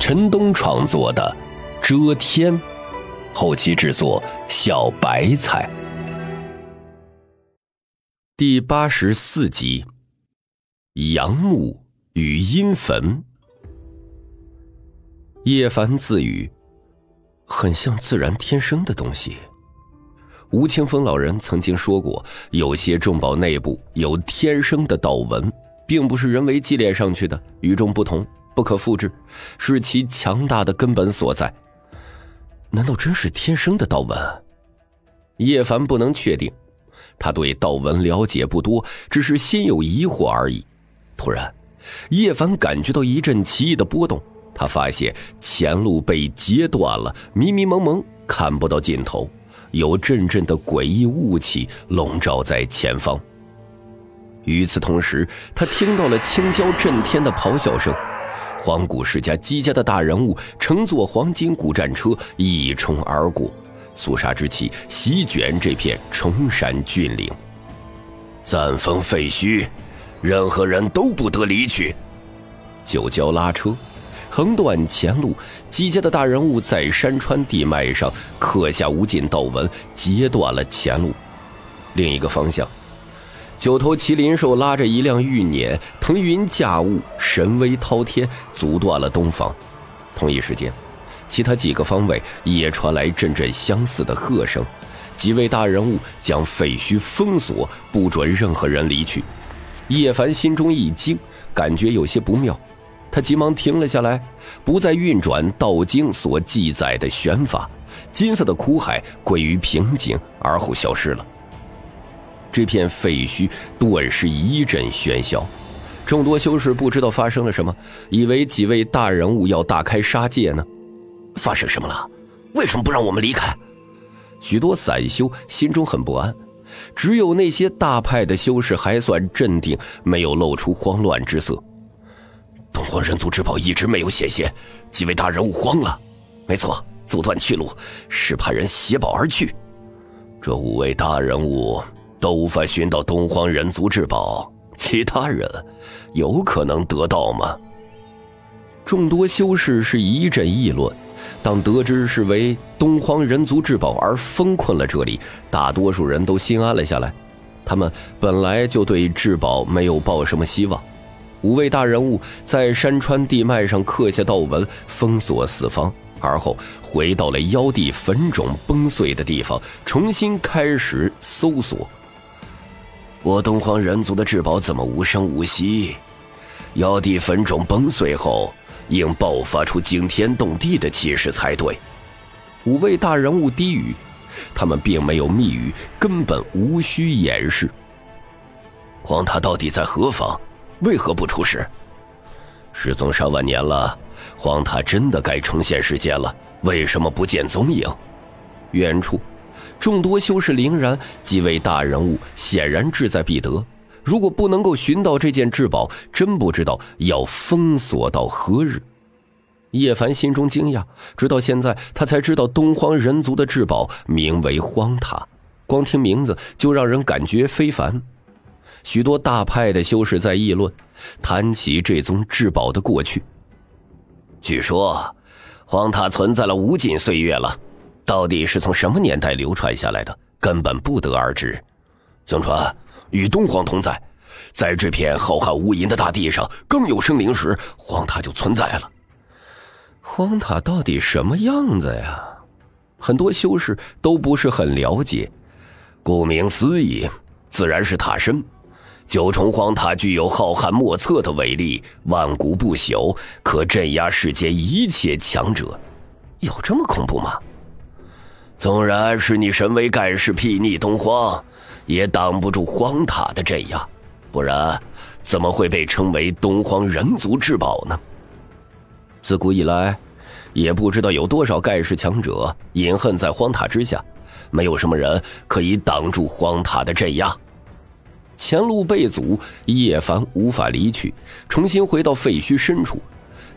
陈东创作的《遮天》，后期制作小白菜。第八十四集：阳木与阴坟。叶凡自语：“很像自然天生的东西。”吴清风老人曾经说过，有些重宝内部有天生的道纹，并不是人为积累上去的，与众不同，不可复制，是其强大的根本所在。难道真是天生的道纹？叶凡不能确定，他对道纹了解不多，只是心有疑惑而已。突然，叶凡感觉到一阵奇异的波动。他发现前路被截断了，迷迷蒙蒙看不到尽头，有阵阵的诡异雾气笼罩在前方。与此同时，他听到了青椒震天的咆哮声，黄谷世家姬家的大人物乘坐黄金古战车一冲而过，肃杀之气席卷这片崇山峻岭。暂封废墟，任何人都不得离去。九蛟拉车。横断前路，姬家的大人物在山川地脉上刻下无尽道纹，截断了前路。另一个方向，九头麒麟兽拉着一辆玉辇，腾云驾雾，神威滔天，阻断了东方。同一时间，其他几个方位也传来阵阵相似的喝声。几位大人物将废墟封锁，不准任何人离去。叶凡心中一惊，感觉有些不妙。他急忙停了下来，不再运转道经所记载的玄法，金色的苦海归于平静，而后消失了。这片废墟顿时一阵喧嚣，众多修士不知道发生了什么，以为几位大人物要大开杀戒呢。发生什么了？为什么不让我们离开？许多散修心中很不安，只有那些大派的修士还算镇定，没有露出慌乱之色。东皇人族之宝一直没有显现，几位大人物慌了。没错，阻断去路，是派人携宝而去。这五位大人物都无法寻到东荒人族至宝，其他人有可能得到吗？众多修士是一阵议论。当得知是为东荒人族至宝而封困了这里，大多数人都心安了下来。他们本来就对至宝没有抱什么希望。五位大人物在山川地脉上刻下道纹，封锁四方，而后回到了妖帝坟冢崩碎的地方，重新开始搜索。我东荒人族的至宝怎么无声无息？妖帝坟冢崩碎后，应爆发出惊天动地的气势才对。五位大人物低语，他们并没有密语，根本无需掩饰。荒塔到底在何方？为何不出世？失踪上万年了，荒塔真的该重现世间了？为什么不见踪影？远处，众多修士凛然，几位大人物显然志在必得。如果不能够寻到这件至宝，真不知道要封锁到何日。叶凡心中惊讶，直到现在他才知道东荒人族的至宝名为荒塔，光听名字就让人感觉非凡。许多大派的修士在议论，谈起这宗至宝的过去。据说，荒塔存在了无尽岁月了，到底是从什么年代流传下来的，根本不得而知。相传，与东皇同在，在这片浩瀚无垠的大地上，更有生灵时，荒塔就存在了。荒塔到底什么样子呀？很多修士都不是很了解。顾名思义，自然是塔身。九重荒塔具有浩瀚莫测的威力，万古不朽，可镇压世间一切强者。有这么恐怖吗？纵然是你神威盖世，睥睨东荒，也挡不住荒塔的镇压。不然，怎么会被称为东荒人族至宝呢？自古以来，也不知道有多少盖世强者隐恨在荒塔之下，没有什么人可以挡住荒塔的镇压。前路被阻，叶凡无法离去，重新回到废墟深处。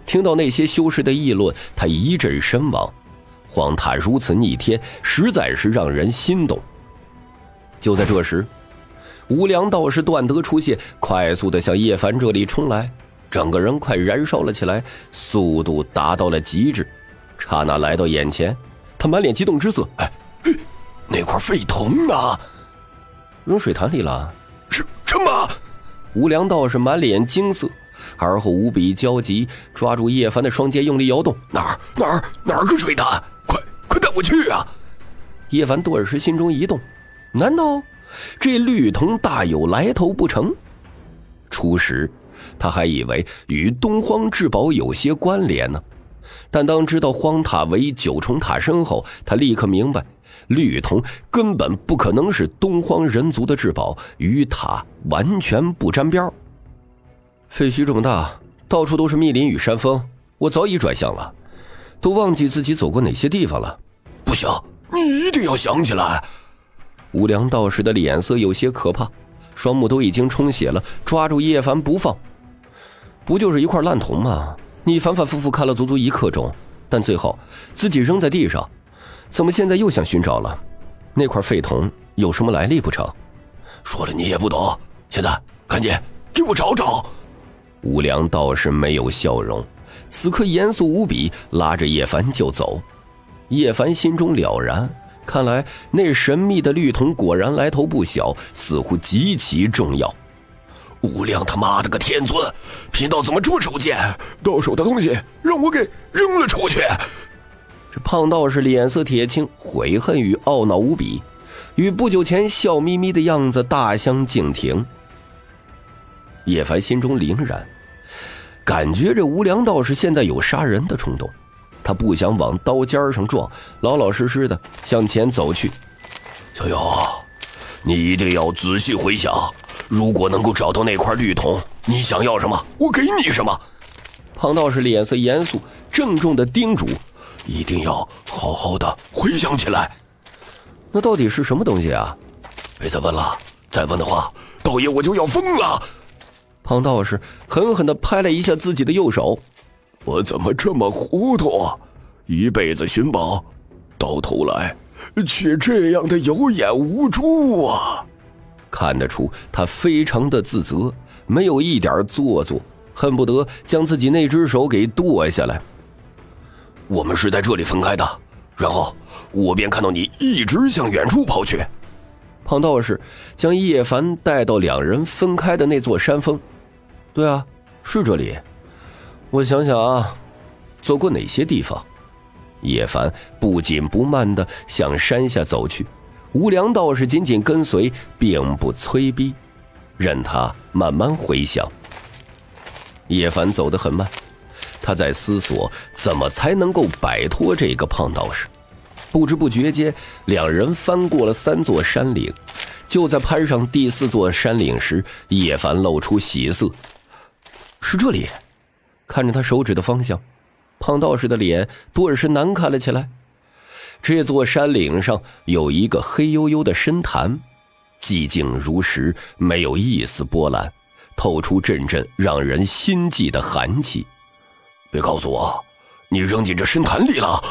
听到那些修士的议论，他一阵身亡。荒塔如此逆天，实在是让人心动。就在这时，无良道士段德出现，快速的向叶凡这里冲来。整个人快燃烧了起来，速度达到了极致。刹那来到眼前，他满脸激动之色。哎，那块废铜呢？扔水潭里了。什什么？无良道士满脸惊色，而后无比焦急，抓住叶凡的双肩，用力摇动。哪儿哪儿哪儿个水潭？我去啊！叶凡顿时心中一动，难道这绿藤大有来头不成？初时，他还以为与东荒至宝有些关联呢，但当知道荒塔为九重塔身后，他立刻明白，绿藤根本不可能是东荒人族的至宝，与塔完全不沾边废墟这么大，到处都是密林与山峰，我早已转向了，都忘记自己走过哪些地方了。不行。你一定要想起来！无良道士的脸色有些可怕，双目都已经充血了，抓住叶凡不放。不就是一块烂铜吗？你反反复复看了足足一刻钟，但最后自己扔在地上，怎么现在又想寻找了？那块废铜有什么来历不成？说了你也不懂，现在赶紧给我找找！无良道士没有笑容，此刻严肃无比，拉着叶凡就走。叶凡心中了然，看来那神秘的绿瞳果然来头不小，似乎极其重要。无良他妈的个天尊，贫道怎么这么手贱？到手的东西让我给扔了出去！这胖道士脸色铁青，悔恨与懊恼无比，与不久前笑眯眯的样子大相径庭。叶凡心中凛然，感觉这无良道士现在有杀人的冲动。他不想往刀尖上撞，老老实实的向前走去。小友，你一定要仔细回想，如果能够找到那块绿铜，你想要什么，我给你什么。胖道士脸色严肃，郑重的叮嘱：“一定要好好的回想起来。”那到底是什么东西啊？别再问了，再问的话，道爷我就要疯了。胖道士狠狠的拍了一下自己的右手。我怎么这么糊涂？一辈子寻宝，到头来却这样的有眼无珠啊！看得出他非常的自责，没有一点做作，恨不得将自己那只手给剁下来。我们是在这里分开的，然后我便看到你一直向远处跑去。胖道士将叶凡带到两人分开的那座山峰。对啊，是这里。我想想啊，走过哪些地方？叶凡不紧不慢的向山下走去，无良道士紧紧跟随，并不催逼，任他慢慢回想。叶凡走得很慢，他在思索怎么才能够摆脱这个胖道士。不知不觉间，两人翻过了三座山岭，就在攀上第四座山岭时，叶凡露出喜色：“是这里。”看着他手指的方向，胖道士的脸顿时难看了起来。这座山岭上有一个黑黝黝的深潭，寂静如石，没有一丝波澜，透出阵阵让人心悸的寒气。别告诉我，你扔进这深潭里了！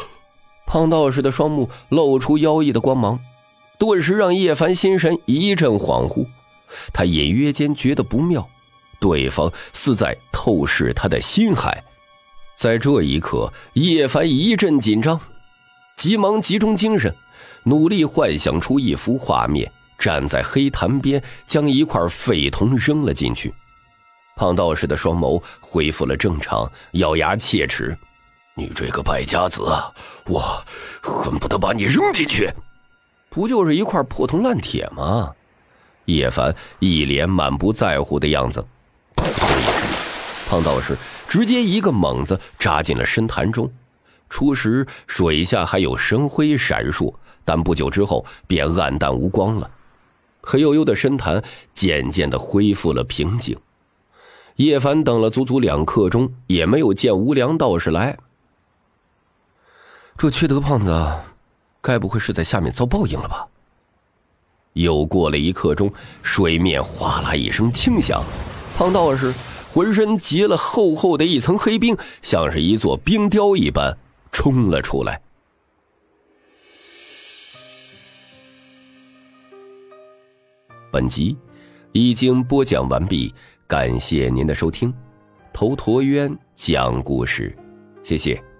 胖道士的双目露出妖异的光芒，顿时让叶凡心神一阵恍惚。他隐约间觉得不妙。对方似在透视他的心海，在这一刻，叶凡一阵紧张，急忙集中精神，努力幻想出一幅画面，站在黑潭边，将一块废铜扔了进去。胖道士的双眸恢复了正常，咬牙切齿：“你这个败家子，我恨不得把你扔进去！不就是一块破铜烂铁吗？”叶凡一脸满不在乎的样子。胖道士直接一个猛子扎进了深潭中，初时水下还有神辉闪烁，但不久之后便暗淡无光了。黑黝黝的深潭渐渐的恢复了平静。叶凡等了足足两刻钟，也没有见无良道士来。这缺德胖子，该不会是在下面遭报应了吧？又过了一刻钟，水面哗啦一声轻响。胖道士浑身结了厚厚的一层黑冰，像是一座冰雕一般冲了出来。本集已经播讲完毕，感谢您的收听。头陀渊讲故事，谢谢。